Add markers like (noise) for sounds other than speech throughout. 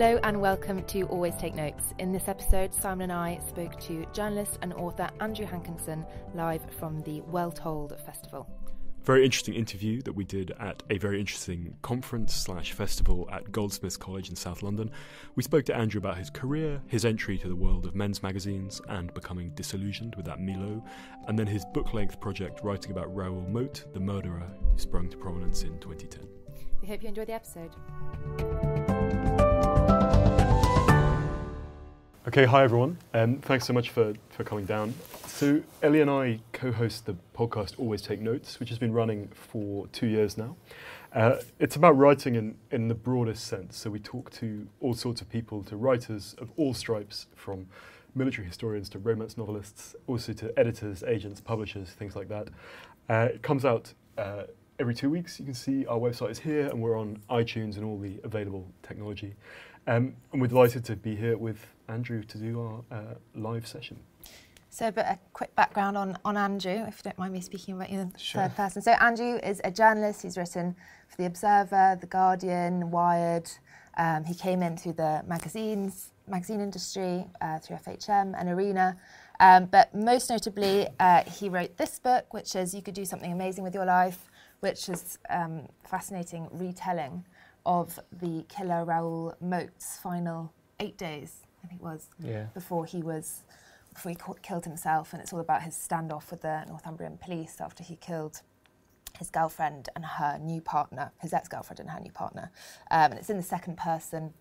Hello and welcome to Always Take Notes. In this episode, Simon and I spoke to journalist and author Andrew Hankinson live from the Well Told Festival. Very interesting interview that we did at a very interesting conference slash festival at Goldsmiths College in South London. We spoke to Andrew about his career, his entry to the world of men's magazines and becoming disillusioned with that Milo, and then his book length project writing about Raoul Moat, the murderer who sprung to prominence in 2010. We hope you enjoy the episode. Okay, hi everyone. Um, thanks so much for, for coming down. So, Ellie and I co host the podcast Always Take Notes, which has been running for two years now. Uh, it's about writing in, in the broadest sense. So, we talk to all sorts of people, to writers of all stripes, from military historians to romance novelists, also to editors, agents, publishers, things like that. Uh, it comes out uh, every two weeks. You can see our website is here, and we're on iTunes and all the available technology. Um, and we're delighted to be here with Andrew to do our uh, live session. So, but a quick background on, on Andrew, if you don't mind me speaking about you in sure. third person. So, Andrew is a journalist. He's written for The Observer, The Guardian, Wired. Um, he came in through the magazines, magazine industry, uh, through FHM and Arena. Um, but most notably, uh, he wrote this book, which is You Could Do Something Amazing with Your Life, which is um, fascinating retelling of the killer Raoul Moat's final eight days, I think it was, yeah. before he was before he killed himself, and it's all about his standoff with the Northumbrian police after he killed his girlfriend and her new partner, his ex-girlfriend and her new partner, um, and it's in the second person.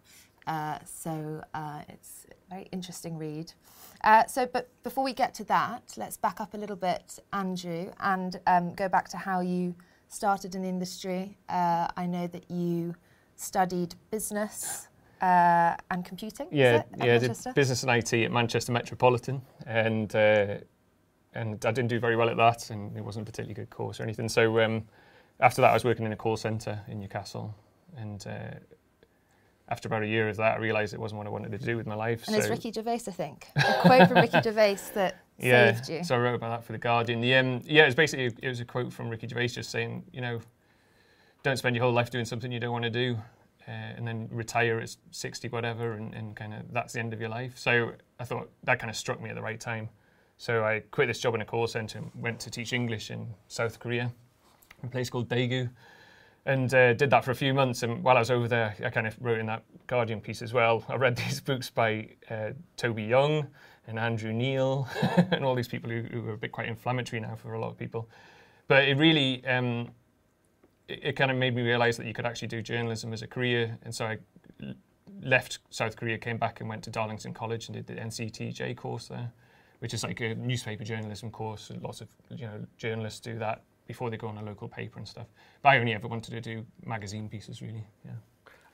Uh, so uh, it's a very interesting read. Uh, so, but before we get to that, let's back up a little bit, Andrew, and um, go back to how you started in the industry. Uh, I know that you studied business uh, and computing. Yeah, yeah, business and IT at Manchester Metropolitan, and uh, and I didn't do very well at that, and it wasn't a particularly good course or anything. So um, after that, I was working in a call centre in Newcastle, and uh, after about a year of that, I realised it wasn't what I wanted to do with my life. And so it's Ricky Gervais, I think, a quote from Ricky Gervais that (laughs) yeah, saved you. So I wrote about that for the Guardian. The um, yeah, it was basically it was a quote from Ricky Gervais just saying, you know, don't spend your whole life doing something you don't want to do uh, and then retire at 60 whatever and, and kind of that's the end of your life. So i thought that kind of struck me at the right time. So i quit this job in a call center and went to teach english in south korea a place called daegu and uh, did that for a few months. And while i was over there i kind of wrote in that guardian piece as well. I read (laughs) these books by uh, toby young and andrew neil (laughs) and all these people who, who, are a bit quite inflammatory now for a lot of people. But it really um, it, it kind of made me realize that you could actually do journalism as a career. And so I left South Korea, came back and went to Darlington College and did the NCTJ course there, which is like a newspaper journalism course. Lots of you know journalists do that before they go on a local paper and stuff. But I only ever wanted to do magazine pieces, really. Yeah.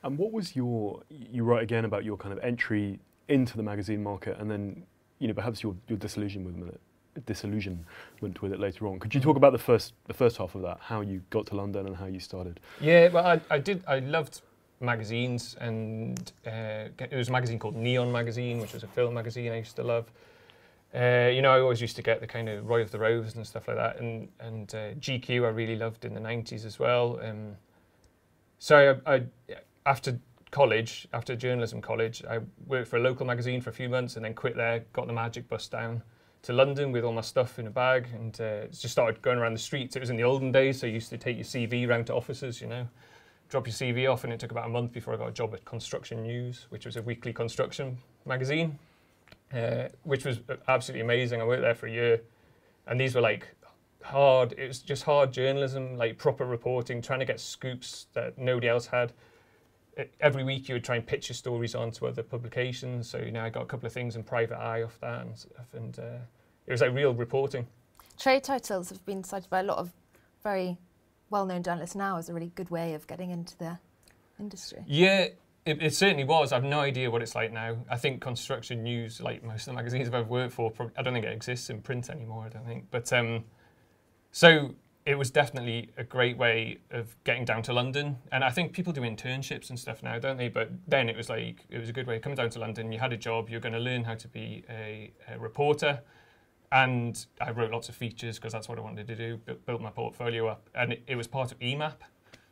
And what was your? You write again about your kind of entry into the magazine market, and then you know perhaps your your disillusionment with it disillusionment with it later on. Could you talk about the first the first half of that, how you got to London and how you started? Yeah, well, I, I did. I loved magazines, and uh, it was a magazine called Neon Magazine, which was a film magazine I used to love. Uh, you know, I always used to get the kind of Roy of the Rovers and stuff like that, and and uh, GQ I really loved in the '90s as well. Um, so I, I, after college, after journalism college, I worked for a local magazine for a few months, and then quit there, got the Magic Bus down to London with all my stuff in a bag and uh, just started going around the streets. It was in the olden days, so you used to take your CV around to offices, you know, drop your CV off, and it took about a month before I got a job at Construction News, which was a weekly construction magazine, uh, which was absolutely amazing. I worked there for a year, and these were like hard. It was just hard journalism, like proper reporting, trying to get scoops that nobody else had every week you would try and pitch your stories onto other publications. So you know, I got a couple of things in Private Eye off that, and, stuff, and uh, it was like real reporting. Trade titles have been cited by a lot of very well-known journalists now as a really good way of getting into the industry. Yeah. It, it certainly was. I've no idea what it's like now. I think construction news, like most of the magazines I've ever worked for, probably, I don't think it exists in print anymore. I don't think. But um, so it was definitely a great way of getting down to London. And I think people do internships and stuff now, don't they? But then it was like, it was a good way. of Coming down to London, you had a job, you're going to learn how to be a, a reporter. And I wrote lots of features because that's what I wanted to do, built my portfolio up. And it, it was part of EMAP,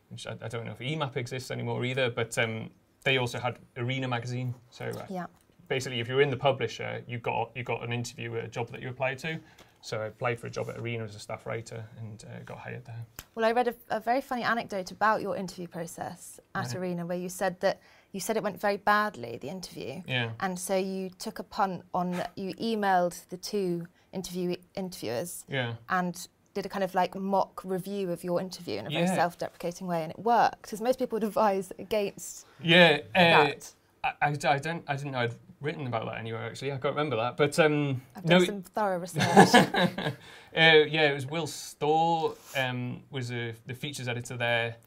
which I, I, don't know if EMAP exists anymore either. But um, they also had Arena magazine. So uh, Yeah. basically, if you were in the publisher, you got you got an interview, a job that you applied to. So I applied for a job at Arena as a staff writer and uh, got hired there. Well, I read a, a very funny anecdote about your interview process at Right. Arena, where you said that you said it went very badly, the interview, Yeah. and so you took a punt on you emailed the two interview interviewers Yeah. and did a kind of like mock review of your interview in a very Yeah. self-deprecating way, and it worked because most people would advise against Yeah. Uh, that. I, I, I don't I didn't know I'd written about that anywhere actually. I can't remember that. But um, I've no, done some thorough (laughs) research. uh, yeah, it was Will Storr um, was a, the features editor there,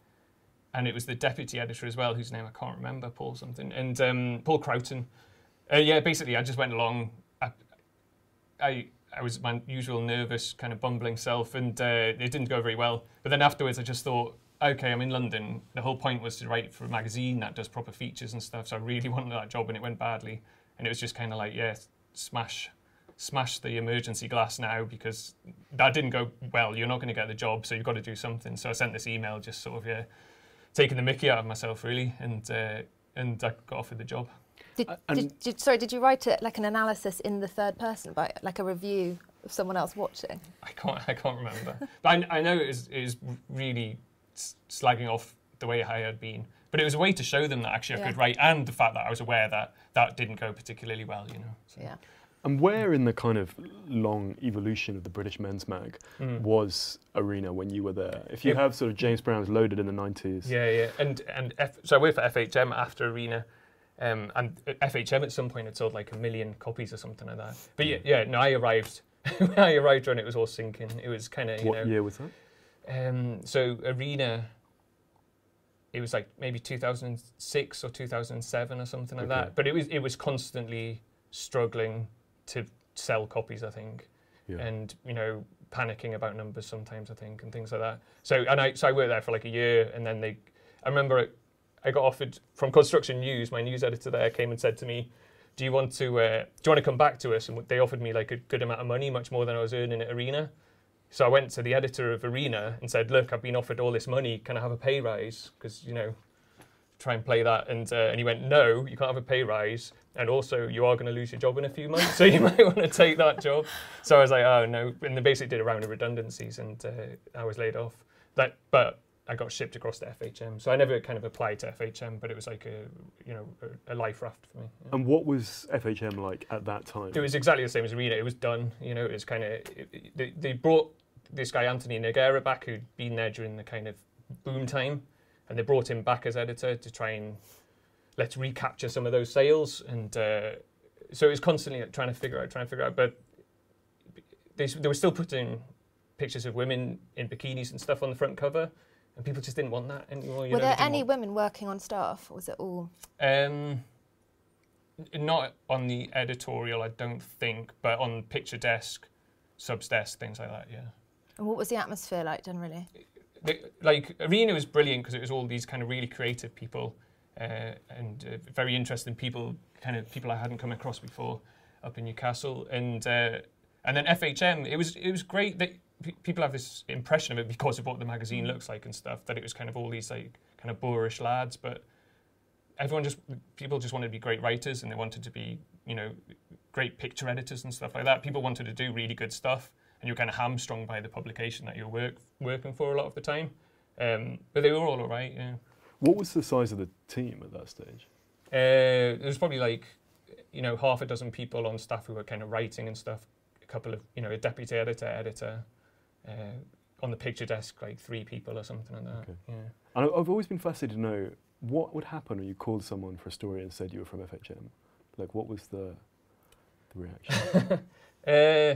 and it was the deputy editor as well, whose name I can't remember, Paul something, and um, Paul Croughton. Uh, yeah, basically, I just went along. I, I I was my usual nervous, kind of bumbling self, and uh, it didn't go very well. But then afterwards, I just thought, okay, I'm in London. The whole point was to write for a magazine that does proper features and stuff. So I really (laughs) wanted that job, and it went badly. And it was just kind of like, yeah, smash smash the emergency glass now because that didn't go well. You're not going to get the job, so you've got to do something. So I sent this email, just sort of yeah, taking the Mickey out of myself really, and uh, and I got offered the job. Did, Uh, did, did, sorry, did you write it like an analysis in the third person, by like a review of someone else watching? I can't I can't remember, (laughs) but I, I know it was, it was really s- slagging off the way I had been. But it was a way to show them that actually I Yeah. could write, and the fact that I was aware that that didn't go particularly well, you know. So. Yeah. And where in the kind of long evolution of the British men's mag Mm. was Arena when you were there? If you Yeah. have sort of James Brown's loaded in the 90s. Yeah, yeah, and and F- so I worked for FHM after Arena, um, and FHM at some point had sold like a million copies or something like that. But yeah, yeah, no, I arrived. (laughs) when I arrived when it was all sinking. It was kind of you What know. year was that? Um, so Arena, it was like maybe 2006 or 2007 or something like Okay. that. But it was it was constantly struggling to sell copies, I think, Yeah. and you know panicking about numbers sometimes, I think, and things like that. So and I so I worked there for like a year, and then they, I remember I got offered from Construction News. My news editor there came and said to me. Do you want to? Uh, do you want to come back to us? And they offered me like a good amount of money, much more than I was earning at Arena. So I went to the editor of Arena and said, "Look, I've been offered all this money. Can I have a pay rise? Because you know, try and play that." And uh, and he went, "No, you can't have a pay rise. And also, you are going to lose your job in a few months, so you (laughs) might want to take that job." So I was like, "Oh no!" And they basically did a round of redundancies, and uh, I was laid off. That, but I got shipped across to FHM. So I never kind of applied to FHM, but it was like a you know a, a life raft for me. yeah. And what was FHM like at that time? It was exactly the same as Arena. It was done. You know, it was kind of they, they brought this guy Anthony Noguera back who'd been there during the kind of boom time, and they brought him back as editor to try and let's recapture some of those sales. And uh, so it was constantly trying to figure out, trying to figure out. But they they were still putting pictures of women in bikinis and stuff on the front cover, and people just didn't want that anymore. You Were know, there any want- women working on staff, or was it all? um, not on the editorial, I don't think, but on picture desk, subs desk, things like that. Yeah. And what was the atmosphere like generally? The, like Arena was brilliant because it was all these kind of really creative people uh, and uh, very interesting people, kind of people I hadn't come across before up in Newcastle, and uh, and then FHM. It was it was great that people have this impression of it because of what the magazine looks like and stuff. That it was kind of all these like kind of boorish lads, but everyone just people just wanted to be great writers and they wanted to be you know great picture editors and stuff like that. People wanted to do really good stuff, and you're kind of hamstrung by the publication that you're work, working for a lot of the time. Um, but they were all alright. Yeah. What was the size of the team at that stage? Uh, there was probably like you know half a dozen people on staff who were kind of writing and stuff. A couple of you know a deputy editor, editor. Uh, on the picture desk, like three people or something like that. Okay. Yeah. And I've always been fascinated to know what would happen when you called someone for a story and said you were from FHM. Like, what was the, the reaction? (laughs) Uh,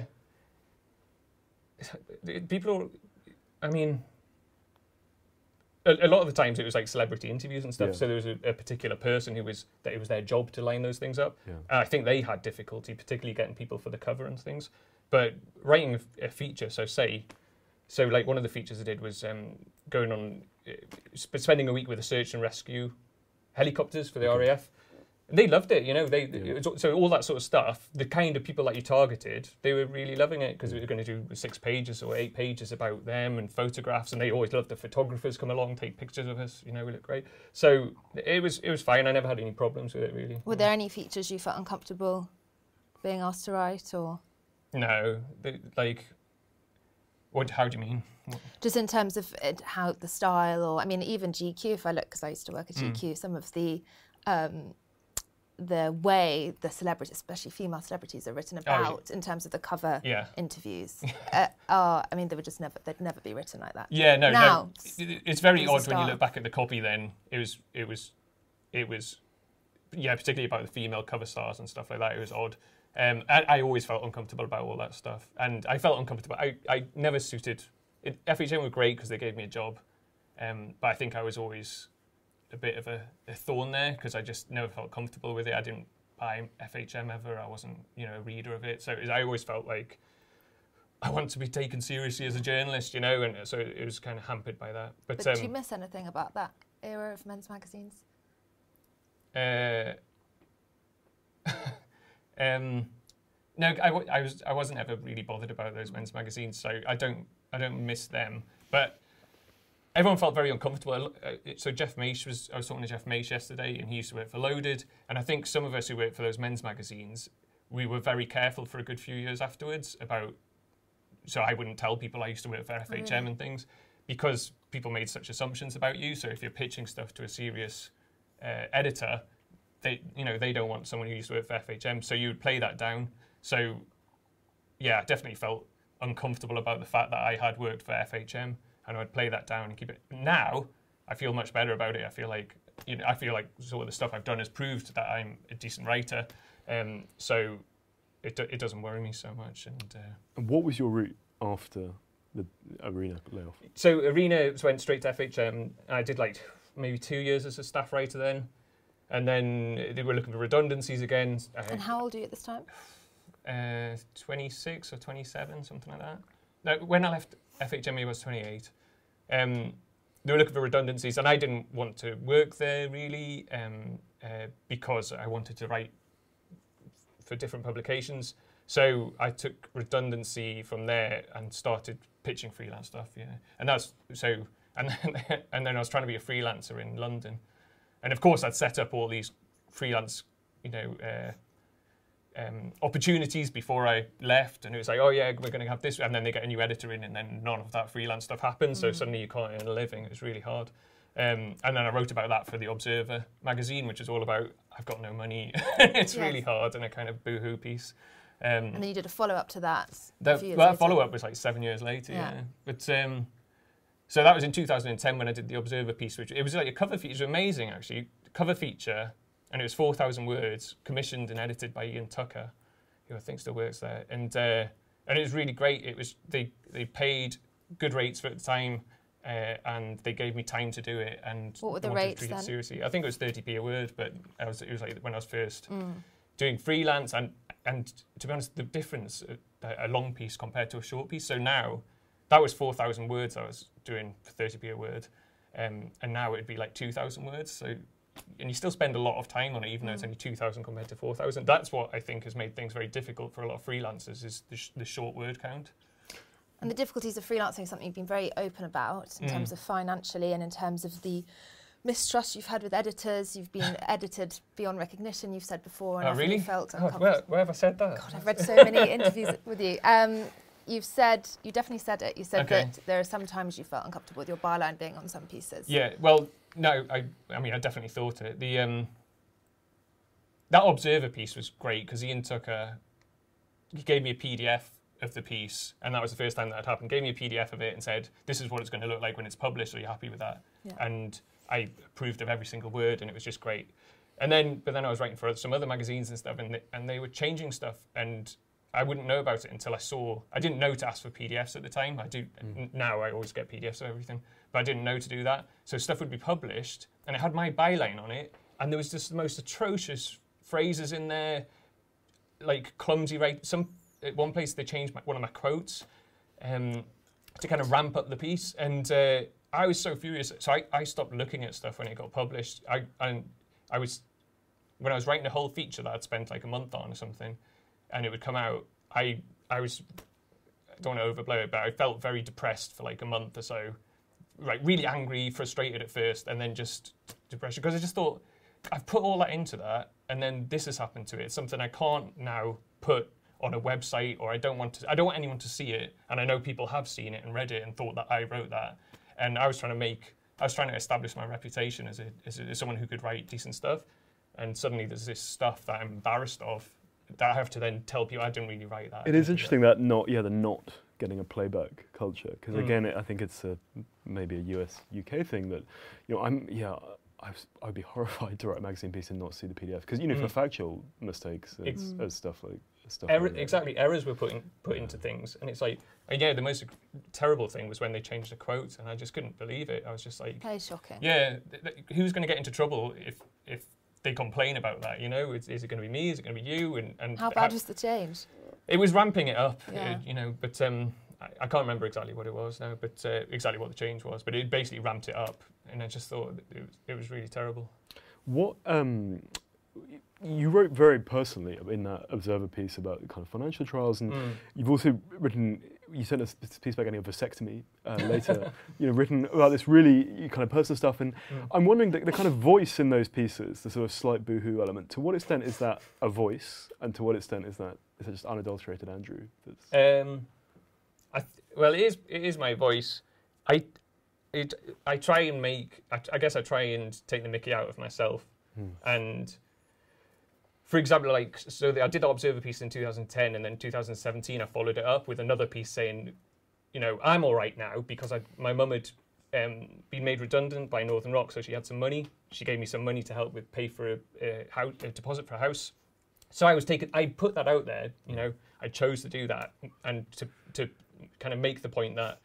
people, I mean, a, a lot of the times it was like celebrity interviews and stuff. Yeah. So there was a, a particular person who was that it was their job to line those things up. Yeah. And I think they had difficulty, particularly getting people for the cover and things. But writing a, a feature, so say, so like one of the features I did was um, going on, uh, spending a week with the search and rescue helicopters for the Okay. RAF. they loved it. You know, they Yeah. it was, so all that sort of stuff. The kind of people that you targeted, they were really loving it because we were going to do six pages or eight pages about them and photographs, and they always loved the photographers come along, take pictures of us. You know, we look great. So it was it was fine. I never had any problems with it really. Were there any features you felt uncomfortable being asked to write, or No, they, like, what? How do you mean? just in terms of it, how the style, or I mean, even GQ? If I look, because I used to work at Mm. GQ, some of the um, the way the celebrities, especially female celebrities, are written Oh, about in terms of the cover Yeah. interviews, (laughs) uh, are, I mean, they would just never, they'd never be written like that. Yeah, no, Now, no. It- It's very it odd when you look back at the copy. Then it was, it was, it was, yeah, particularly about the female cover stars and stuff like that. It was odd. Um, I, I always felt uncomfortable about all that stuff, and I felt uncomfortable. I, I never suited. It, FHM were great because they gave me a job, um, but I think I was always a bit of a, a thorn there because I just never felt comfortable with it. I didn't buy FHM ever. I wasn't, you know, a reader of it, so it I always felt like I want to be taken seriously as a journalist, you know, and so it was kind of hampered by that. But, But do you um, miss anything about that era of men's magazines? uh, (laughs) um, no, I, w- I was I wasn't ever really bothered about those men's magazines, so I don't I don't miss them. But everyone felt very uncomfortable. Uh, So Jeff Maish was I was talking to Jeff Maish yesterday, and he used to work for Loaded, and I think some of us who worked for those men's magazines, we were very careful for a good few years afterwards about. So I wouldn't tell people I used to work for FHM really? and things because people made such assumptions about you. So if you're pitching stuff to a serious uh, editor, they you know they don't want someone who used to work for FHM, so you would play that down. So yeah, I definitely felt uncomfortable about the fact that I had worked for FHM, and I'd play that down and keep it. Now I feel much better about it. I feel like you know I feel like sort of the stuff I've done has proved that I'm a decent writer, um, so it it doesn't worry me so much. And uh, And what was your route after the arena layoff? so Arena went straight to FHM. I did like maybe two years as a staff writer then. And then they were looking for redundancies again. I And how old are you at this time? uh, 26 or 27, something like that. No, when I left FHM, I was 28. Um, they were looking for redundancies, and I didn't want to work there really um, uh, because I wanted to write for different publications. So I took redundancy from there and started pitching freelance stuff. Yeah, and that's so. And then, (laughs) and then I was trying to be a freelancer in London, and of course I'd set up all these freelance, you know. Uh, um, opportunities before I left, and it was like, oh yeah, we're going to have this, and then they get a new editor in, and then none of that freelance stuff happens. So suddenly you can't earn a living. It's really hard. Um, and then I wrote about that for the Observer magazine, which is all about I've got no money. (laughs) it's Yes. really hard, and a kind of boohoo piece. Um, And then you did a follow up to that. a few years well, that follow up was like seven years later. Yeah. Yeah. But um, so that was in 2010 when I did the Observer piece, which it was like a cover feature. It was amazing actually, cover feature, and it was 4,000 words, commissioned and edited by Ian Tucker, who I think still works there, and uh, and it was really great. It was they they paid good rates for at the time. Uh, and they gave me time to do it, and What were the wanted to rates treat then? seriously. I think it was 30p a word, but I was, it was like when I was first Mm. doing freelance and and to be honest the difference a, a long piece compared to a short piece so now that was 4000 words i was doing for 30p a word um, and now it'd be like 2000 words so and you still spend a lot of time on it even though it's only 2000 compared to 4000 that's what i think has made things very difficult for a lot of freelancers is the, sh- the short word count And the difficulties of freelancing is something you've been very open about in Mm. terms of financially and in terms of the mistrust you've had with editors. You've been (laughs) edited beyond recognition, you've said before, and oh really felt God, where, where have i said that God, I've read so many (laughs) interviews with you. Um, you've said, you definitely said it. You said Okay. that there are some times you felt uncomfortable with your byline being on some pieces. Yeah, well, no, I, I mean, I definitely thought it. The um, that Observer piece was great because Ian Tucker, he gave me a PDF of the piece, and that was the first time that had happened. Gave me a PDF of it and said, "This is what it's going to look like when it's published. Are you happy with that?" Yeah. And I approved of every single word, and it was just great. And then, but then I was writing for some other magazines and stuff, and they, and they were changing stuff, and I wouldn't know about it until I saw. I didn't know to ask for PDFs at the time. I do n- now. I always get PDFs of everything, but I didn't know to do that. So stuff would be published, and it had my byline on it, and there was just the most atrocious phrases in there, like clumsy. Right, some at one place they changed my, one of my quotes um, to kind of ramp up the piece, and uh, I was so furious. So I, I stopped looking at stuff when it got published. I and I was when I was writing a whole feature that I'd spent like a month on or something, and it would come out, I I was I don't want to overblow it, but I felt very depressed for like a month or so, like really angry, frustrated at first, and then just depression because I just thought I've put all that into that, and then this has happened to it. It's something I can't now put on a website, or I don't want to. I don't want anyone to see it, and I know people have seen it and read it and thought that I wrote that, and I was trying to make. I was trying to establish my reputation as, a, as, a, as someone who could write decent stuff, and suddenly there's this stuff that I'm embarrassed of I have to then tell people I didn't really write that. It is interesting that not, yeah, the not getting a playback culture because Mm. again, it, I think it's a, maybe a US UK thing that, you know, I'm yeah. I was, I'd be (laughs) horrified to write a magazine piece and not see the PDF because you know for Mm. factual mistakes and, Ex- and stuff like stuff. Error, like that. exactly, errors were put in, put into things, and it's like, and yeah, the most terrible thing was when they changed the quote and I just couldn't believe it. I was just like, That is shocking. yeah, th- th- who's going to get into trouble if if they complain about that? You know, is, is it going to be me? Is it going to be you? And and How bad was the change? it was ramping it up, uh, Yeah. you know, but um, I, I can't remember exactly what it was now, but uh, exactly what the change was. But it basically ramped it up, and I just thought it was, it was really terrible. What um, you wrote very personally in that Observer piece about kind of financial trials, and Mm. you've also written. You sent us this piece about getting a vasectomy uh, (laughs) later. you know, written about this really kind of personal stuff, and Mm. I'm wondering the, the kind of voice in those pieces, the sort of slight boohoo element. To what extent is that a voice, and to what extent is that is that just unadulterated Andrew? That's, Um, I th- well, it is it is my voice. I it, I try and make. I, I guess I try and take the Mickey out of myself. Hmm. And for example, like so, the, I did that Observer piece in 2010, and then 2017, I followed it up with another piece saying, you know, I'm all right now because I, my mum had um, been made redundant by Northern Rock, so she had some money. She gave me some money to help with pay for a, a, house, a deposit for a house. So I was taking, I put that out there, you know, I chose to do that and to, to kind of make the point that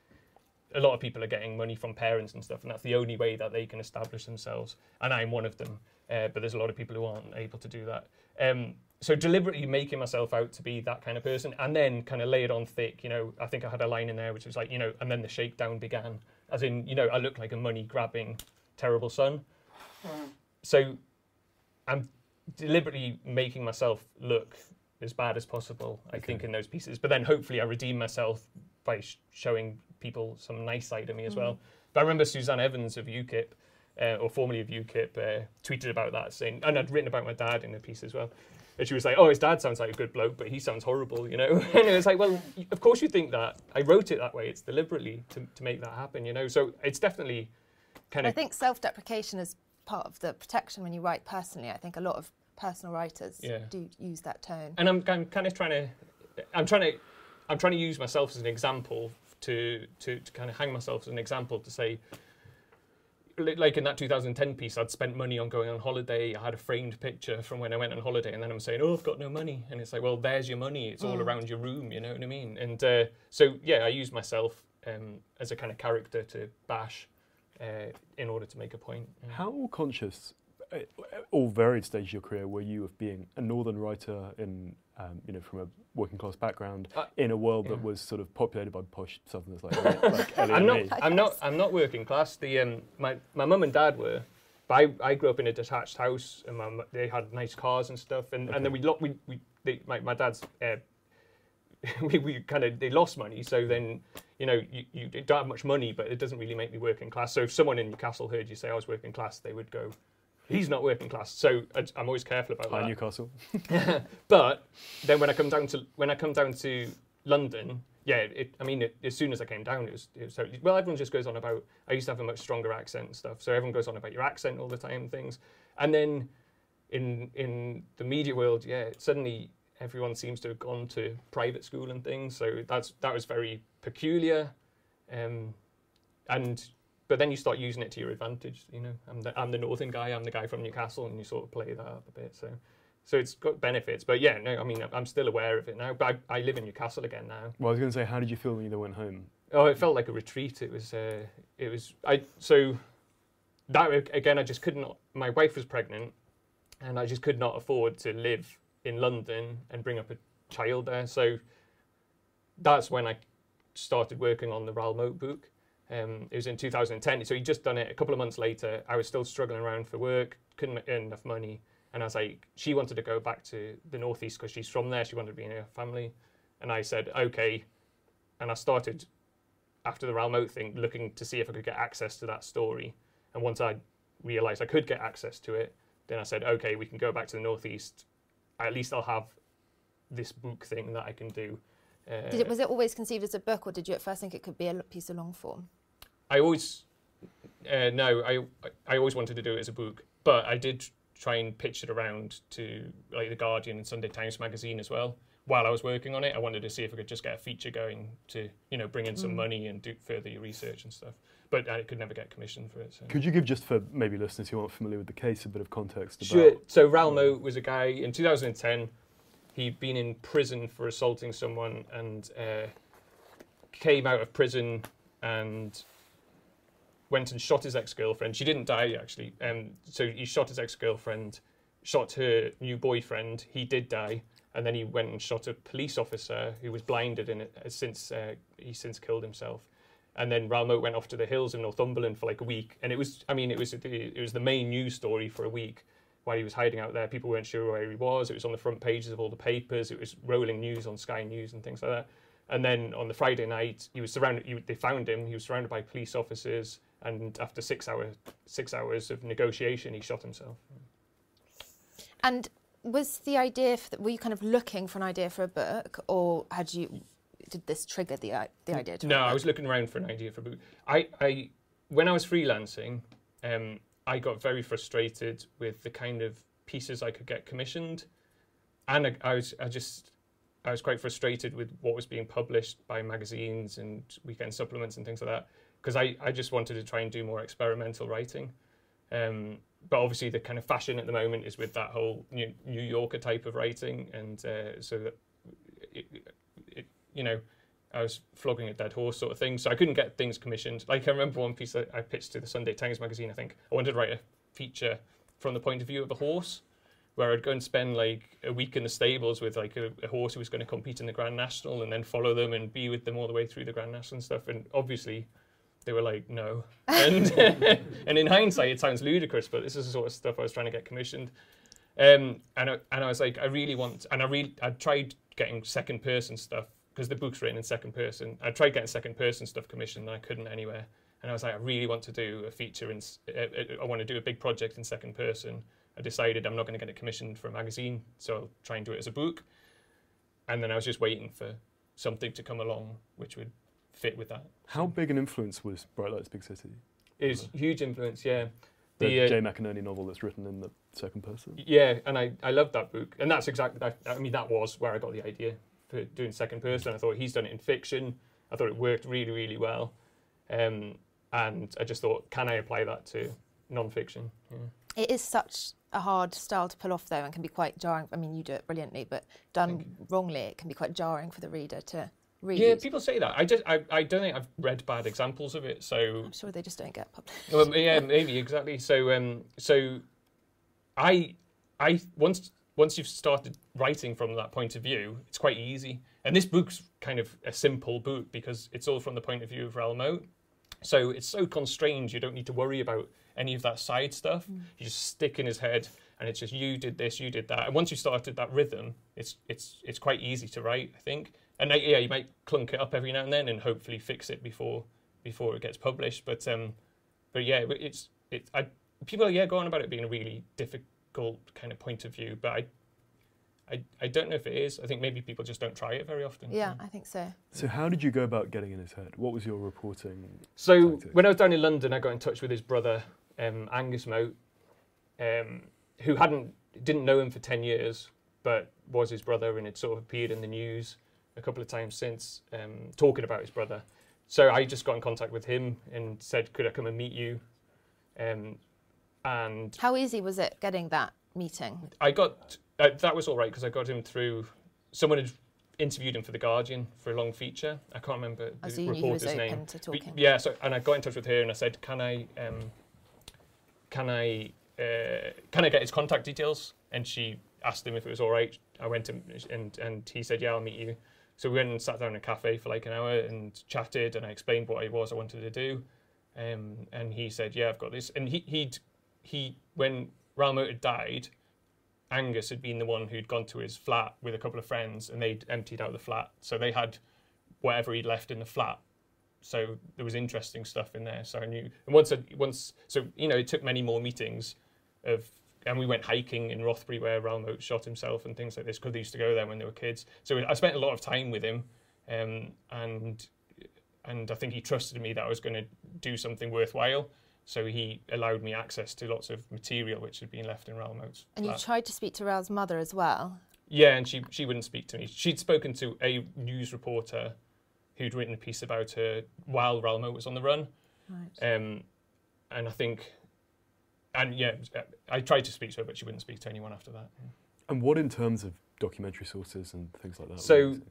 a lot of people are getting money from parents and stuff, and that's the only way that they can establish themselves. And I'm one of them, uh, but there's a lot of people who aren't able to do that. Um, so deliberately making myself out to be that kind of person, and then kind of lay it on thick. You know, I think I had a line in there which was like, you know, and then the shakedown began, as in, you know, I look like a money grabbing, terrible son. So I'm deliberately making myself look as bad as possible, I think, in those pieces. But then hopefully I redeem myself by sh- showing people some nice side of me as well. But I remember Suzanne Evans of UKIP, uh, or formerly of UKIP, uh, tweeted about that, saying, and I'd written about my dad in a piece as well. And she was like, "Oh, his dad sounds like a good bloke, but he sounds horrible," you know. (laughs) and it was like, "Well, of course you think that. I wrote it that way. It's deliberately to, to make that happen, you know." So it's definitely kind of. I think self-deprecation is part of the protection when you write personally. I think a lot of personal writers Yeah. do use that tone. and I'm, I'm kind of trying to I'm trying to I'm trying to use myself as an example to to, to kind of hang myself as an example to say like in that 2010 piece I'd spent money on going on holiday. I had a framed picture from when I went on holiday and then I'm saying oh I've got no money. And it's like well there's your money. It's all around your room you know what I mean? And uh, so yeah I use myself um, as a kind of character to bash uh, in order to make a point. How conscious, all varied stages of your career, were you of being a northern writer in, um, you know, from a working class background Uh, in a world that was sort of populated by posh southerners like, (laughs) like I'm not. me? I'm not. I'm not working class. The um, my my mum and dad were, but I, I grew up in a detached house, and my, they had nice cars and stuff, and, and then we lo- we we they, my my dad's. Uh, (laughs) we, we kind of they lost money, so then you know you, you don't have much money, but it doesn't really make me working class. So if someone in Newcastle heard you say I was working class, they would go, "He's not working class." So I, I'm always careful about Hi, that. Newcastle. (laughs) (laughs) But then when I come down to when I come down to London, yeah, it, I mean, it, as soon as I came down, it was, it was totally. Well, everyone just goes on about. I used to have a much stronger accent and stuff, so everyone goes on about your accent all the time, and things. And then in in the media world, yeah, suddenly everyone seems to have gone to private school and things. So that's that was very peculiar, um, and. But then you start using it to your advantage, you know. I'm the, I'm the northern guy. I'm the guy from Newcastle, and you sort of play that up a bit. So, so it's got benefits, but yeah, no, I mean, I'm still aware of it now. But I, I live in Newcastle again now. Well, I was going to say, how did you feel when you went home? Oh, it felt like a retreat. It was, uh, it was. I so that again, I just could not. My wife was pregnant, and I just could not afford to live in London and bring up a child there. So that's when I started working on the Raoul Moat book. Um, it was in 2010, so he'd just done it. A couple of months later, I was still struggling around for work, couldn't earn enough money, And I was like, she wanted to go back to the northeast because she's from there. She wanted to be in her family, and I said okay. And I started after the Raoul Moat thing, looking to see if I could get access to that story. And once I realised I could get access to it, then I said, okay, we can go back to the northeast. At least I'll have this book thing that I can do. Uh, Did it, was it always conceived as a book, or did you at first think it could be a piece of long form? I always uh, no, I I always wanted to do it as a book, but I did try and pitch it around to like the Guardian and Sunday Times magazine as well. While I was working on it, I wanted to see if I could just get a feature going to you know bring in some money and do further your research and stuff. But I could never get commissioned for it. So. Could you give just for maybe listeners who aren't familiar with the case a bit of context about? Sure. So Raoul Moat was a guy in 2010. He'd been in prison for assaulting someone and uh, came out of prison and went and shot his ex-girlfriend. She didn't die actually. Um, so he shot his ex-girlfriend, shot her new boyfriend. He did die, and then he went and shot a police officer who was blinded in it uh, since uh, he since killed himself. And then Raoul Moat went off to the hills in Northumberland for like a week, and it was I mean it was the, it was the main news story for a week while he was hiding out there. People weren't sure where he was. It was on the front pages of all the papers. It was rolling news on Sky News and things like that. And then on the Friday night, he was surrounded. You, they found him. He was surrounded by police officers, and after six hours, six hours of negotiation, he shot himself. And was the idea for the, were you kind of looking for an idea for a book, or had you did this trigger the the idea? To No, I was looking around for an idea for a book. I, I when I was freelancing, um, I got very frustrated with the kind of pieces I could get commissioned, and I, I was I just I was quite frustrated with what was being published by magazines and weekend supplements and things like that because I, I just wanted to try and do more experimental writing. Um, but obviously, the kind of fashion at the moment is with that whole New, New Yorker type of writing, and uh, so that it, it, you know, I was flogging a dead horse sort of thing. So I couldn't get things commissioned. Like I remember one piece that I pitched to the Sunday Times magazine. I think I wanted to write a feature from the point of view of a horse, where I'd go and spend like a week in the stables with like a, a horse who was going to compete in the Grand National, and then follow them and be with them all the way through the Grand National and stuff. And obviously, they were like, no. And (laughs) and in hindsight, it sounds ludicrous, but this is the sort of stuff I was trying to get commissioned. Um, and I, and I was like, I really want, and I really, I tried getting second person stuff because the book's written in second person. I tried getting second person stuff commissioned, and I couldn't anywhere. And I was like, I really want to do a feature in, uh, I want to do a big project in second person. I decided I'm not going to get it commissioned for a magazine, so I'll try and do it as a book. And then I was just waiting for something to come along which would fit with that. How big an influence was Bright Lights Big City? It was huge influence, yeah. The, The, uh, Jay McInerney novel that's written in the second person. Yeah, and I, I loved that book. And that's exactly, that, I mean, that was where I got the idea for doing second person. I thought he's done it in fiction. I thought it worked really, really well. Um, and I just thought, can I apply that to non-fiction? Yeah. It is such a hard style to pull off, though, and can be quite jarring. I mean, you do it brilliantly, but done wrongly, it can be quite jarring for the reader to read. Yeah, people say that. I just, I, I don't think I've read bad examples of it. So I'm sure they just don't get published. well, yeah, maybe exactly. So, um, so I, I once once you've started writing from that point of view, it's quite easy. And this book's kind of a simple book because it's all from the point of view of Raoul Moat. So it's so constrained, you don't need to worry about any of that side stuff. You just stick in his head, and it's just you did this, you did that. And once you started that rhythm, it's it's it's quite easy to write, I think. And uh, yeah, you might clunk it up every now and then, and hopefully fix it before before it gets published. But um, but yeah, it's it. I people yeah go on about it being a really difficult kind of point of view, but I. I, I don't know if it is. I think maybe people just don't try it very often. Yeah, I think so. So how did you go about getting in his head? What was your reporting? So Tactics. when I was down in London, I got in touch with his brother, um, Angus Moat, um, who hadn't didn't know him for ten years, but was his brother and had sort of appeared in the news a couple of times since, um, talking about his brother. So I just got in contact with him and said, "Could I come and meet you?" Um, and How easy was it getting that meeting? I got uh, that was all right because I got him through. Someone had interviewed him for the Guardian for a long feature. I can't remember Oh, the so he was reporter's open name. to But yeah, so and I got in touch with her and I said, "Can I, um, can I, uh, can I get his contact details?" And she asked him if it was all right. I went to, and and he said, "Yeah, I'll meet you." So we went and sat down in a cafe for like an hour and chatted, and I explained what it was I wanted to do, um, and he said, "Yeah, I've got this." And he he'd he when Raoul Moat had died, Angus had been the one who'd gone to his flat with a couple of friends and they'd emptied out the flat. So they had whatever he'd left in the flat. So there was interesting stuff in there. So I knew. And once, I, once, so you know, it took many more meetings of, and we went hiking in Rothbury where Raoul Moat shot himself and things like this because they used to go there when they were kids. So I spent a lot of time with him, um, and and I think he trusted me that I was going to do something worthwhile. So he allowed me access to lots of material which had been left in Raoul Moat's. And you tried to speak to Raoul's mother as well. Yeah, and she she wouldn't speak to me. She'd spoken to a news reporter who'd written a piece about her while Raoul Moat was on the run. Right. Um, and I think, and yeah, I tried to speak to her, but she wouldn't speak to anyone after that. And what in terms of documentary sources and things like that? So- were you using?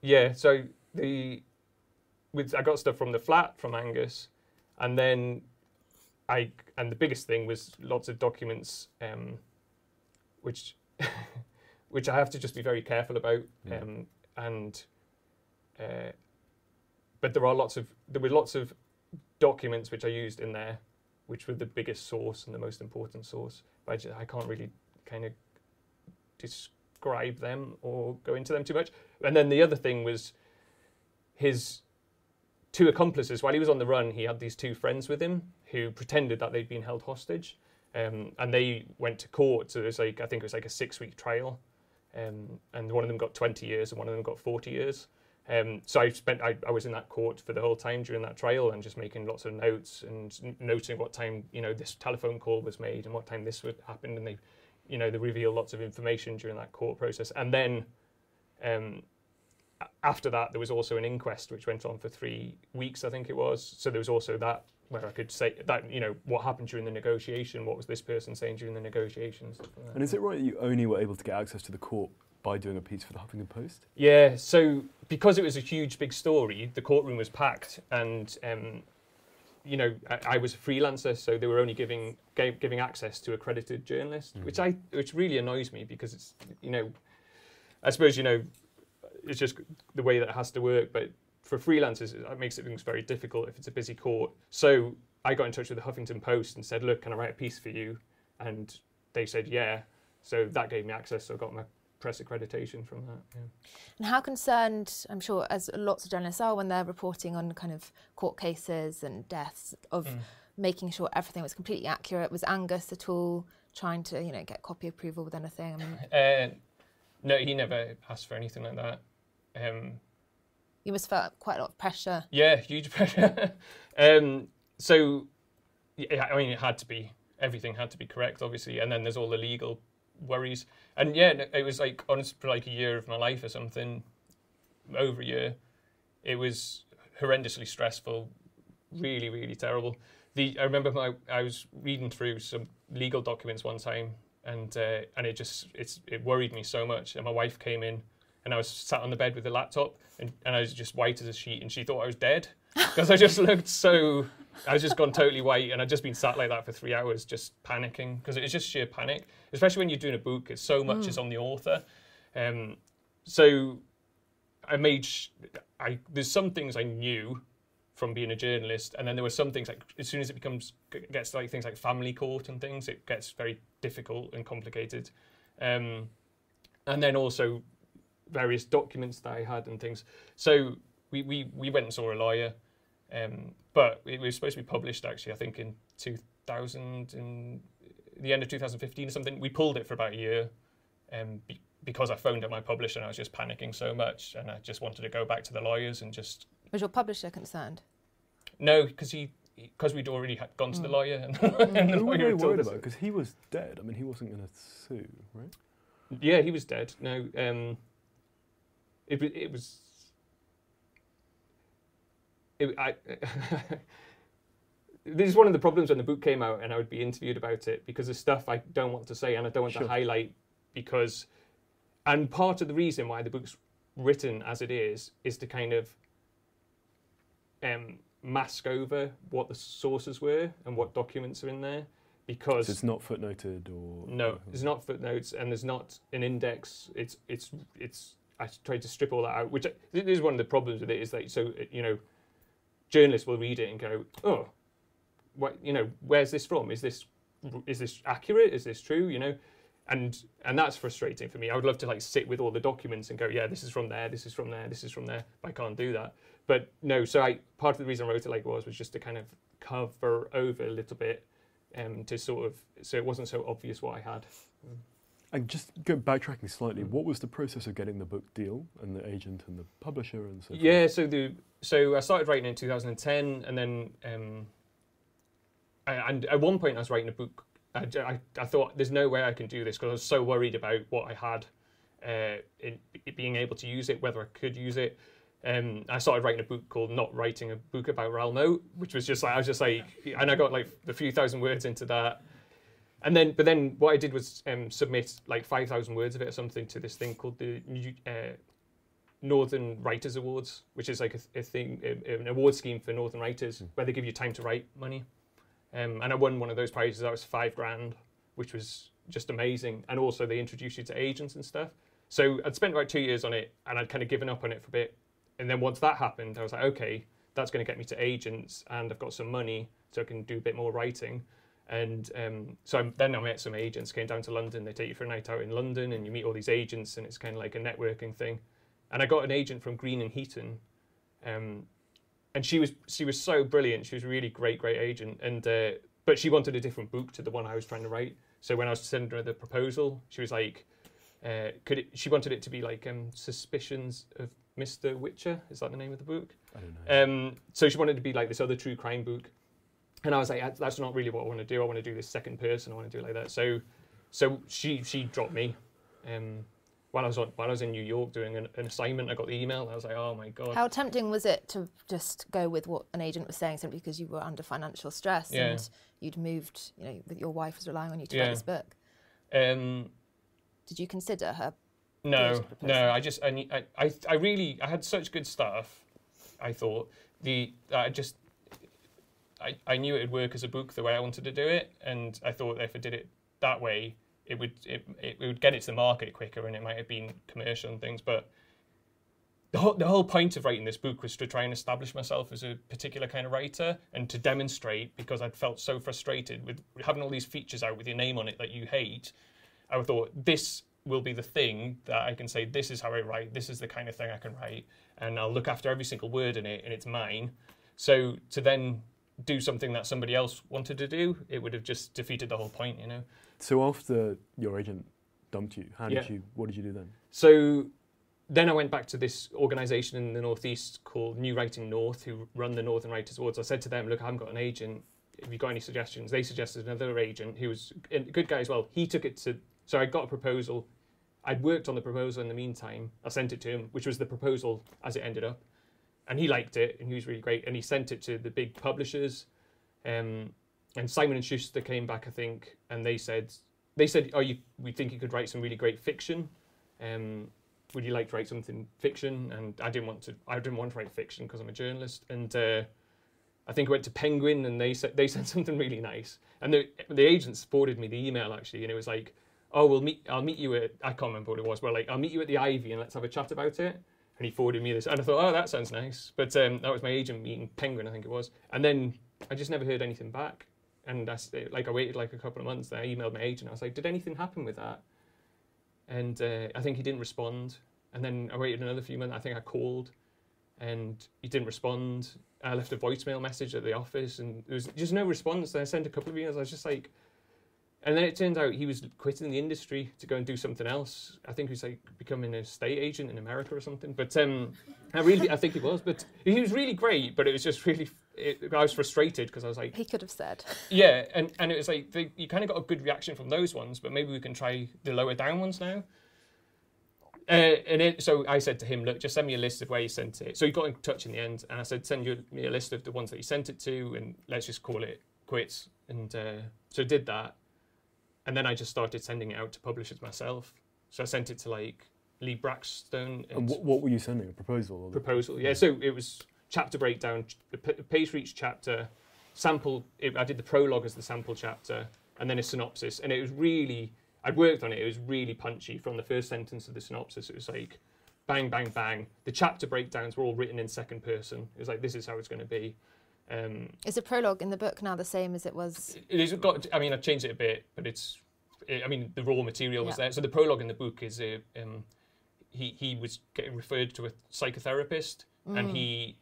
Yeah, so the with I got stuff from the flat from Angus, and then I and the biggest thing was lots of documents, um, which (laughs) which I have to just be very careful about, Yeah. um, and uh, but there are lots of there were lots of documents which I used in there, which were the biggest source and the most important source. But I, ju- I can't really kind of describe them or go into them too much. And then the other thing was his two accomplices. While he was on the run, he had these two friends with him who pretended that they'd been held hostage. Um, and they went to court. So there's like, I think it was like a six week trial. Um, and one of them got 20 years and one of them got 40 years. Um, so I spent, I, I was in that court for the whole time during that trial and just making lots of notes and n- noting what time, you know, this telephone call was made and what time this would happen. And they, you know, they reveal lots of information during that court process. And then um, after that, there was also an inquest which went on for three weeks, I think it was. So there was also that where I could say that, you know, what happened during the negotiation, what was this person saying during the negotiations. And is it right that you only were able to get access to the court by doing a piece for the Huffington Post? Yeah, so because it was a huge, big story, the courtroom was packed, and um, you know, I, I was a freelancer, so they were only giving gave, giving access to accredited journalists, which I which really annoys me because it's you know, I suppose you know, it's just the way that it has to work, but for freelancers, it makes it things very difficult if it's a busy court. So I got in touch with the Huffington Post and said, look, can I write a piece for you? And they said, yeah. So that gave me access. So I got my press accreditation from that. Yeah. And how concerned, I'm sure, as lots of journalists are when they're reporting on kind of court cases and deaths, of Mm. making sure everything was completely accurate? Was Angus at all trying to, you know, get copy approval with anything? I mean, (sighs) Uh, no, he never asked for anything like that. Um, you must have felt quite a lot of pressure. yeah, huge (laughs) pressure. um, so, yeah, I mean, it had to be everything had to be correct, obviously, and then there's all the legal worries. And yeah, it was like honest for like a year of my life or something, over a year. It was horrendously stressful, really, really terrible. The I remember my I was reading through some legal documents one time, and uh, and it just it's it worried me so much. And my wife came in, and I was sat on the bed with the laptop, and, and I was just white as a sheet, and she thought I was dead because I just looked so. I was just gone totally white, and I'd just been sat like that for three hours, just panicking because it was just sheer panic. Especially when you're doing a book, it's so much is on the author. Um, so I made. Sh- I there's some things I knew from being a journalist, and then there were some things like as soon as it becomes gets to like things like family court and things, it gets very difficult and complicated. Um, and then also various documents that I had and things. So we, we, we went and saw a lawyer, um, but it was supposed to be published actually, I think in 2000, in the end of 2015 or something. We pulled it for about a year um, be, because I phoned up my publisher and I was just panicking so much and I just wanted to go back to the lawyers and just, Was your publisher concerned? no, because he, because we'd already had gone to the lawyer and, (laughs) and the Who were lawyer they had worried us. about? Because he was dead. I mean, he wasn't going to sue, right? Yeah, he was dead. No, um, it it was. It, I, (laughs) this is one of the problems when the book came out, and I would be interviewed about it because there's stuff I don't want to say and I don't want Sure. to highlight because, and part of the reason why the book's written as it is is to kind of um, mask over what the sources were and what documents are in there because So it's not footnoted or no, it's not footnotes and there's not an index. It's it's it's. I tried to strip all that out, which I- this is one of the problems with it. Is that so you know, journalists will read it and go, oh, what you know, where's this from? Is this is this accurate? Is this true? You know, and and that's frustrating for me. I would love to like sit with all the documents and go, yeah, this is from there, this is from there, this is from there. But I can't do that. But no, so I part of the reason I wrote it like was was just to kind of cover over a little bit, um, to sort of so it wasn't so obvious what I had. And just go backtracking slightly, what was the process of getting the book deal and the agent and the publisher and so forth? Yeah, so the so I started writing in 2010, and then um, I, and at one point I was writing a book. I, I, I thought there's no way I can do this because I was so worried about what I had, uh, in it being able to use it, whether I could use it. Um, I started writing a book called "Not Writing a Book About Raoul Moat," which was just like I was just like, and I got like a few thousand words into that, and then but then what I did was um, submit like five thousand words of it or something to this thing called the New- uh, Northern Writers Awards, which is like a, a thing, a- an award scheme for Northern writers where they give you time to write money. Um, and I won one of those prizes. That was five grand, which was just amazing. And also they introduced you to agents and stuff. So I'd spent about two years on it, and I'd kind of given up on it for a bit. And then once that happened, I was like, okay, that's going to get me to agents, and I've got some money, so I can do a bit more writing. And um, so I'm, then I met some agents, came down to London. They take you for a night out in London, and you meet all these agents, and it's kind of like a networking thing. And I got an agent from Greene and Heaton, um, and she was she was so brilliant. She was a really great, great agent. And uh, but she wanted a different book to the one I was trying to write. So when I was sending her the proposal, she was like, uh, "Could it?" She wanted it to be like um, "Suspicions of Mr. Whicher." Is that the name of the book? I don't know. Um, so she wanted it to be like this other true crime book, and I was like, "That's- "That's not really what I want to do. I want to do this second person. I want to do it like that." So, so she she dropped me. Um, while I was on, while I was in New York doing an, an assignment, I got the email. And I was like, "Oh my god!" How tempting was it to just go with what an agent was saying simply because you were under financial stress Yeah. and you'd moved, you know, with your wife was relying on you to Yeah. write this book? Um, Did you consider her? No, no. I just I I I really I had such good stuff. I thought the I just I I knew it would work as a book the way I wanted to do it, and I thought if I did it that way, it would it, it would get it to the market quicker, and it might have been commercial and things. But the whole the whole point of writing this book was to try and establish myself as a particular kind of writer, and to demonstrate because I'd felt so frustrated with having all these features out with your name on it that you hate. I thought this will be the thing that I can say this is how I write, this is the kind of thing I can write, and I'll look after every single word in it, and it's mine. So to then do something that somebody else wanted to do, it would have just defeated the whole point, you know. So after your agent dumped you, how did you? What did you do then? So then I went back to this organisation in the northeast called New Writing North, who run the Northern Writers Awards. I said to them, "Look, I haven't got an agent. Have you got any suggestions?" They suggested another agent who was a good guy as well. He took it to. So I got a proposal. I'd worked on the proposal in the meantime. I sent it to him, which was the proposal as it ended up, and he liked it, and he was really great. And he sent it to the big publishers, um, and Simon and Schuster came back, I think, and they said, they said, "Oh, you, we think you could write some really great fiction." Um, would you like to write something fiction? And I didn't want to. I didn't want to write fiction because I'm a journalist. And uh, I think I went to Penguin, and they said they said (laughs) something really nice. And the the agents forwarded me the email actually, and it was like, "Oh, we'll meet. I'll meet you at. I can't remember what it was. But like, I'll meet you at the Ivy, and let's have a chat about it." And he forwarded me this, and I thought, "Oh, that sounds nice." But um, that was my agent meeting Penguin, I think it was. And then I just never heard anything back. And I, like I waited like a couple of months. Then I emailed my agent. I was like, "Did anything happen with that?" and uh, I think he didn't respond. And then I waited another few months. I think I called, and he didn't respond. I left a voicemail message at the office, and there was just no response. And I sent a couple of emails. I was just like, and then it turned out he was quitting the industry to go and do something else. I think he was like becoming a estate agent in America or something. But um, I really, I think he was. But he was really great. But it was just really, it, I was frustrated because I was like, He could have said. yeah, and, and it was like they, you kind of got a good reaction from those ones, but maybe we can try the lower down ones now. Uh, and it, so I said to him, look, just send me a list of where you sent it. So he got in touch in the end, and I said, send you me a list of the ones that you sent it to, and let's just call it quits. And uh, so I did that, and then I just started sending it out to publishers myself. So I sent it to like Lee Brackstone And what, what were you sending? A proposal? Or proposal. Yeah, so it was chapter breakdown, ch- a p- a page for each chapter, sample. It, I did the prologue as the sample chapter, and then a synopsis. And it was really, I'd worked on it. It was really punchy from the first sentence of the synopsis. It was like, bang, bang, bang. The chapter breakdowns were all written in second person. It was like, this is how it's going to be. Um, Is the prologue in the book now the same as it was? it has got. I mean, I've changed it a bit, but it's I mean, the raw material was Yeah. there. So the prologue in the book is a, um, he he was getting referred to a psychotherapist, and he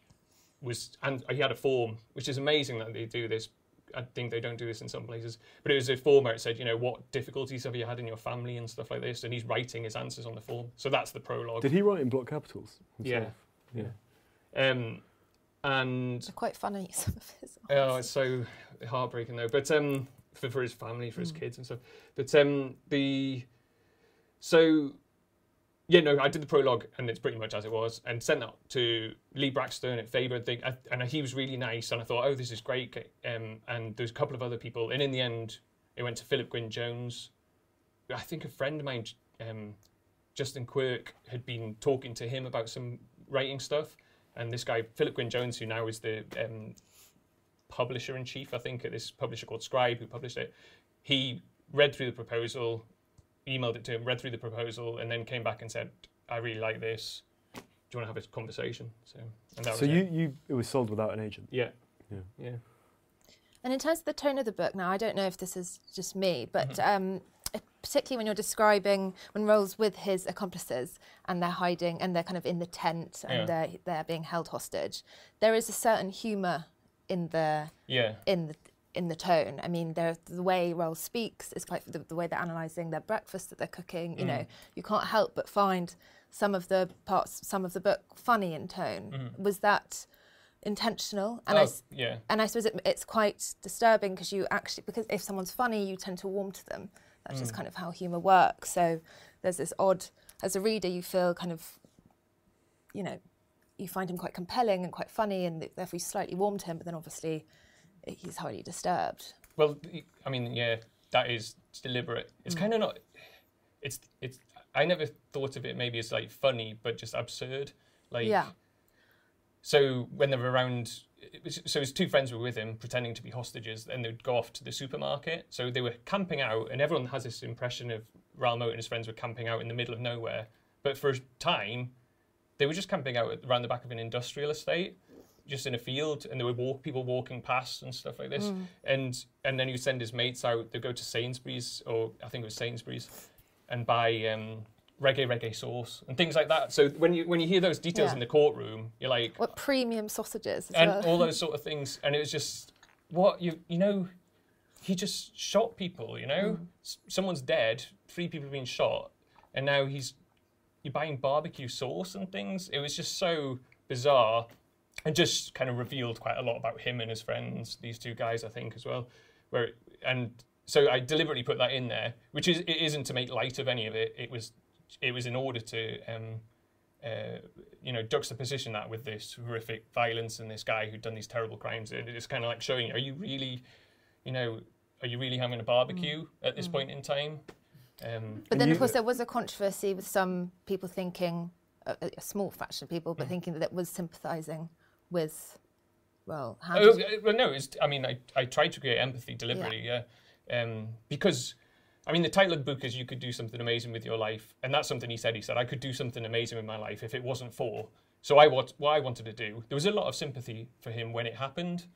was and he had a form, which is amazing that they do this. I think they don't do this in some places, but it was a form where it said, you know, what difficulties have you had in your family and stuff like this, and he's writing his answers on the form. So that's the prologue. Did he write in block capitals? Yeah. himself? Yeah. Um, and They're quite funny, (laughs) some of his Oh, it's so heartbreaking though. But um, for, for his family, for his kids and stuff. But um, the so yeah, no, I did the prologue and it's pretty much as it was, and sent that to Lee Brackstone at Faber. Thing, and he was really nice, and I thought, oh, this is great. Um, and there's a couple of other people, and in the end, it went to Philip Gwyn Jones. I think a friend of mine, um, Justin Quirk, had been talking to him about some writing stuff, and this guy Philip Gwyn Jones, who now is the um, publisher in chief, I think, at this publisher called Scribe, who published it. He read through the proposal, emailed it to him, read through the proposal, and then came back and said, "I really like this. Do you want to have a conversation?" So, and that So was you, it. you it was sold without an agent. yeah, Yeah. yeah. And in terms of the tone of the book, now I don't know if this is just me, but Mm-hmm. um, particularly when you're describing when Raoul's with his accomplices and they're hiding and they're kind of in the tent and Yeah. they're they're being held hostage, there is a certain humour in the Yeah, in the in the tone. I mean, the way Raoul's speaks is quite the, the way they're analysing their breakfast that they're cooking. You Mm. know, you can't help but find some of the parts, some of the book funny in tone. Was that intentional? And I oh, s yeah, and I suppose it, it's quite disturbing because you actually because if someone's funny, you tend to warm to them. That's Mm. just kind of how humour works. So there's this odd. As a reader, you feel kind of, you know, you find him quite compelling and quite funny, and therefore you slightly warm to him. But then obviously, he's highly disturbed. Well, I mean, yeah, that is deliberate. It's Mm. kind of not. It's it's. I never thought of it maybe as like funny, but just absurd. Like Yeah. So when they're around, was, so his two friends were with him, pretending to be hostages, and they'd go off to the supermarket. So they were camping out, and everyone has this impression of Raoul Moat and his friends were camping out in the middle of nowhere. But for a time, they were just camping out around the back of an industrial estate, just in a field, and there were walk, people walking past and stuff like this. And and then he would send his mates out. They'd go to Sainsbury's, or I think it was Sainsbury's, and buy um, reggae reggae sauce and things like that. So when you when you hear those details Yeah. in the courtroom, you're like, What premium sausages? And well. all those (laughs) sort of things. And it was just what you you know, he just shot people. You know, mm. S- someone's dead, three people have been shot, and now he's you're buying barbecue sauce and things. It was just so bizarre, and just kind of revealed quite a lot about him and his friends. These two guys, I think, as well. Where and so I deliberately put that in there, which is it isn't to make light of any of it. It was it was in order to. Um, uh, you know, juxtaposition that with this horrific violence and this guy who'd done these terrible crimes. It- It's kind of like showing, are you really, you know, are you really having a barbecue at this point in time? Um, But then, you- of course, there was a controversy with some people thinking, a, a small fraction of people, but thinking that it was sympathising with, well, how oh, did- uh, well, no, it's, I mean, I, I tried to create empathy deliberately, yeah. Um, because, I mean, the title of the book is You Could Do Something Amazing with Your Life. And that's something he said. He said, I could do something amazing with my life if it wasn't for. So I what, what I wanted to do, there was a lot of sympathy for him when it happened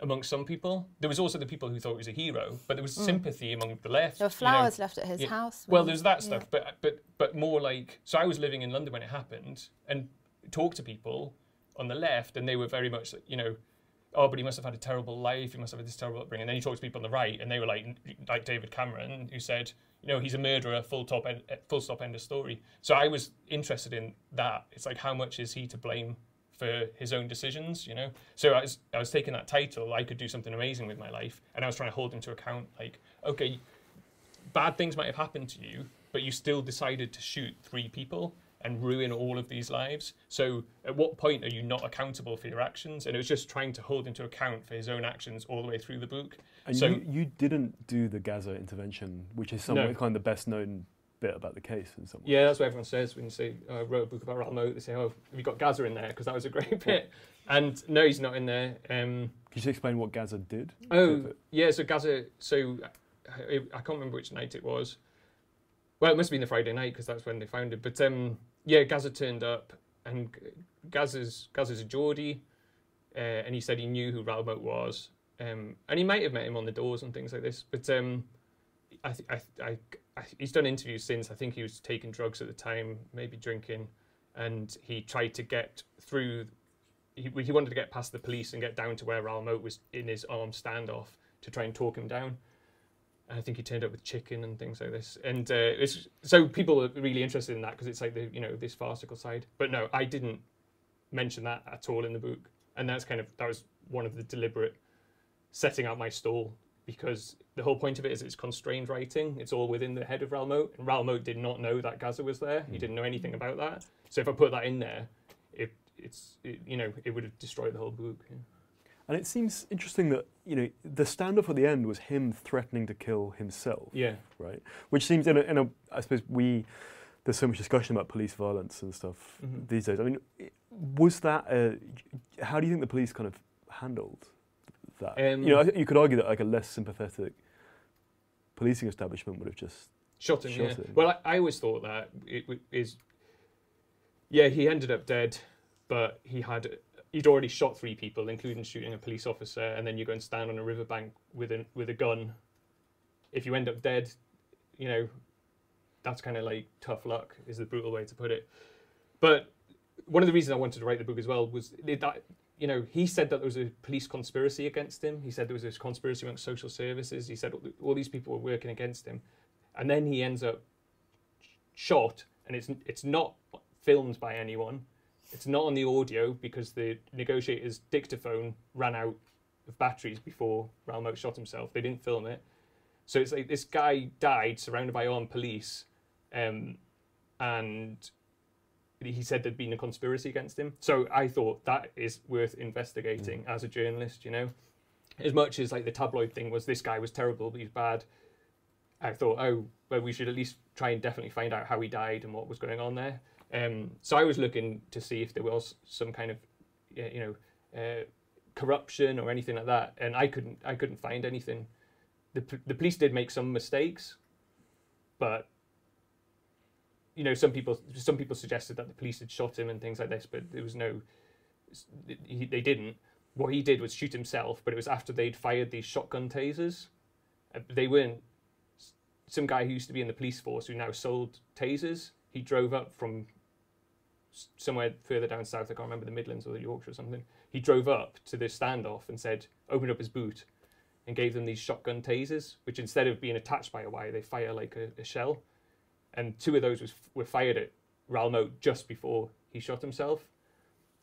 amongst some people. There was also the people who thought he was a hero, but there was sympathy among the left. Mm. there were you know. flowers left at his Yeah. house. Well, there's that stuff, but but but more like so. I was living in London when it happened, and talked to people on the left, and they were very much, you know, oh, but he must have had a terrible life. He must have had this terrible upbringing. And then you talk to people on the right, and they were like, like David Cameron, who said, you know, he's a murderer. Full top, end, eh, full stop, end of story. So I was interested in that. It's like, how much is he to blame? For his own decisions, you know. So I was, I was taking that title. I could do something amazing with my life, and I was trying to hold him to account. Like, okay, bad things might have happened to you, but you still decided to shoot three people and ruin all of these lives. So, at what point are you not accountable for your actions? And it was just trying to hold him to account for his own actions all the way through the book. And so, you, you didn't do the Gazza intervention, which is somewhat No. kind of the best known bit about the case in some way. yeah, that's what everyone says when you say, I wrote a book about Raoul Moat. They say, oh, have you got Gazza in there? Because that was a great (laughs) bit. And no, he's not in there. Um, Could you explain what Gazza did? Oh, yeah. So Gazza. So I, I can't remember which night it was. Well, it must have been the Friday night because that's when they found it. But um, yeah, Gazza turned up, and Gazza's Gazza's a Geordie, uh, and he said he knew who Raoul was, um, and he might have met him on the doors and things like this. But um, I, th- I, th- I, I, he's done interviews since. I think he was taking drugs at the time, maybe drinking, and he tried to get through. He, he wanted to get past the police and get down to where Raoul was in his armed standoff to try and talk him down. I think he turned up with chicken and things like this. And uh, it's, so people are really interested in that because it's like the you know this farcical side. But no, I didn't mention that at all in the book, and that's kind of that was one of the deliberate setting out my stall because the whole point of it is it's constrained writing. It's all within the head of Raoul Moat, and Raoul Moat did not know that Gazza was there. He didn't know anything about that. So if I put that in there, it it's it, you know it would have destroyed the whole book. yeah. And it seems interesting that you know the standoff at the end was him threatening to kill himself, Yeah. right? Which seems in a, in a I suppose we there's so much discussion about police violence and stuff Mhm. these days. I mean, was that a, how do you think the police kind of handled that? Um, you know, you could argue that like a less sympathetic policing establishment would have just Shot him. Shot yeah. him. Well, I, I always thought that it w- is. Yeah, he ended up dead, but he had he'd already shot three people, including shooting a police officer, and then you go and stand on a riverbank with a with a gun. If you end up dead, you know, that's kind of like tough luck, is the brutal way to put it. But one of the reasons I wanted to write the book as well was that you know he said that there was a police conspiracy against him. He said there was this conspiracy amongst social services. He said all- all these people were working against him, and then he ends up shot, and it's it's not filmed by anyone. It's not on the audio because the negotiators' dictaphone ran out of batteries before Raoul Moat shot himself. They didn't film it, so it's like this guy died surrounded by armed police, um, and he said there'd been a conspiracy against him. So I thought that is worth investigating as a journalist. You know, as much as like the tabloid thing was this guy was terrible, he's bad. I thought, oh, well, we should at least try and definitely find out how he died and what was going on there. Um, so I was looking to see if there was some kind of, you know, uh, corruption or anything like that, and I couldn't, I couldn't find anything. The the police did make some mistakes, but you know, some people, some people suggested that the police had shot him and things like this, but there was no, he, they didn't. What he did was shoot himself, but it was after they'd fired these shotgun tasers. Uh, They weren't some guy who used to be in the police force who now sold tasers. He drove up from somewhere further down south. I can't remember the Midlands or the Yorkshire or something. He drove up to this standoff and said, opened up his boot, and gave them these shotgun tasers, which instead of being attached by a wire, they fire like a, a shell. And two of those was, were fired at Raoul Moat just before he shot himself.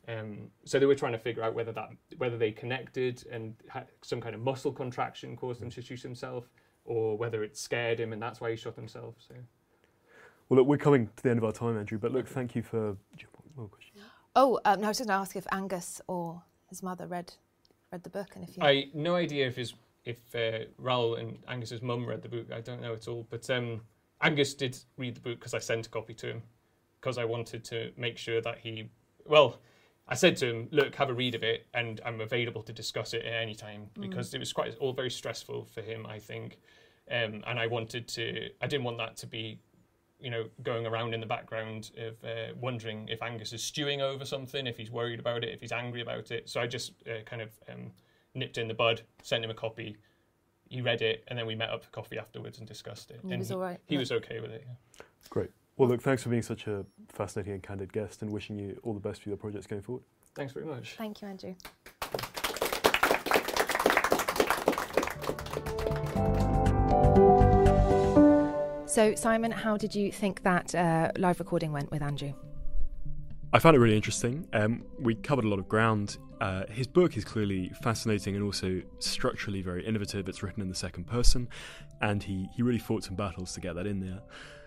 Um, so they were trying to figure out whether that whether they connected and some kind of muscle contraction caused him to shoot himself, or whether it scared him and that's why he shot himself. So well. Look, we're coming to the end of our time, Andrew. But look, thank you for. do you have more question? Oh, um, no, I was just going to ask if Angus or his mother read read the book, and if you. I no idea if his if uh, Raoul and Angus's mum read the book. I don't know at all. But um, Angus did read the book because I sent a copy to him because I wanted to make sure that he well. I said to him, "Look, have a read of it, and I'm available to discuss it at any time because it was quite all very stressful for him, I think, um, and I wanted to. I didn't want that to be, you know, going around in the background of uh, wondering if Angus is stewing over something, if he's worried about it, if he's angry about it. So I just uh, kind of um, nipped in the bud, sent him a copy. He read it, and then we met up for coffee afterwards and discussed it. He and was all right. He was okay with it. Yeah. Great. Well, look, thanks for being such a fascinating and candid guest, and wishing you all the best for your projects going forward. Thanks very much. Thank you, Andrew. So, Simon, how did you think that uh, live recording went with Andrew? I found it really interesting. Um, we covered a lot of ground. Uh, his book is clearly fascinating and also structurally very innovative. It's written in the second person, and he, he really fought some battles to get that in there.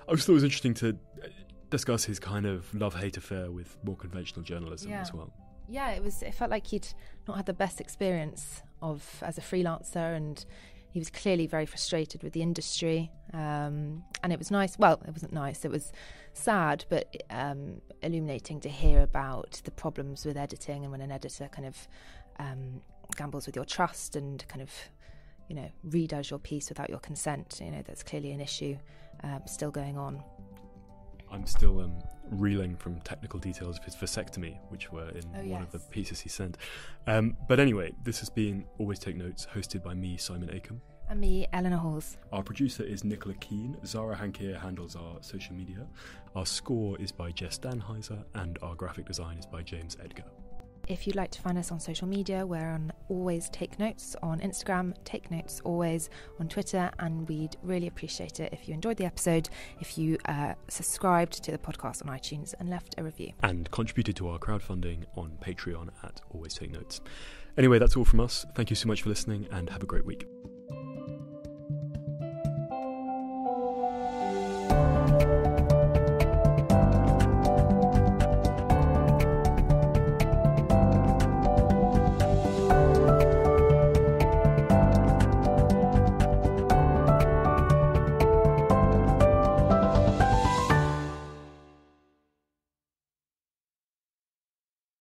I just thought it was interesting to uh, discuss his kind of love hate affair with more conventional journalism Yeah. as well. Yeah, it was. It felt like he'd not had the best experience of as a freelancer, and he was clearly very frustrated with the industry. Um, and it was nice. Well, it wasn't nice. It was sad, but um, illuminating to hear about the problems with editing and when an editor kind of um, gambles with your trust and kind of you know redoes your piece without your consent. You know that's clearly an issue um, still going on. I'm still um, reeling from technical details of his vasectomy, which were in Oh, one of the pieces he sent. Um, but anyway, this has been Always Take Notes, hosted by me, Simon Akam. And me, Eleanor Halls. Our producer is Nicola Kean. Zahra Hankir handles our social media. Our score is by Jess Dannheisser, and our graphic design is by James Edgar. If you'd like to find us on social media, we're on Always Take Notes on Instagram, Take Notes Always on Twitter, and we'd really appreciate it if you enjoyed the episode, if you uh, subscribed to the podcast on iTunes and left a review. And contributed to our crowdfunding on Patreon at Always Take Notes. Anyway, that's all from us. Thank you so much for listening and have a great week.